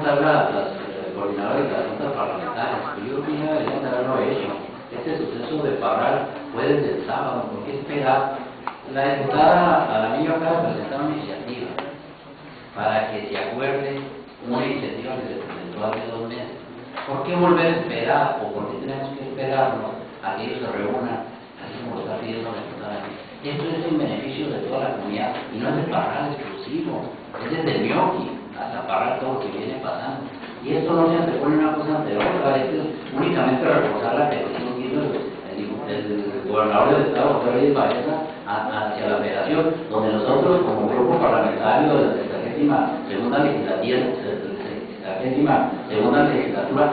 estar las, las eh, coordinadoras de las juntas parlamentarias, pero yo creo que ya deberían de haberlo hecho. Este suceso de Parral fue desde el sábado, ¿por qué esperar? La diputada Alamillo acaba de presentar una iniciativa para que se acuerde una iniciativa que se presentó hace dos meses. ¿Por qué volver a esperar o por qué tenemos que esperarnos a que ellos se reúnan, así como lo está pidiendo la diputada? Esto es en beneficio de toda la comunidad y no es de Parral exclusivo, es desde Mioqui hasta Parral todo lo que viene pasando. Y esto no se antepone una cosa ante otra, esto es únicamente reforzar la petición que hizo el, el, gobernador del estado, José Luis Baeza, hacia la federación, donde nosotros como grupo parlamentario de la 60 segunda legislatura, segunda legislatura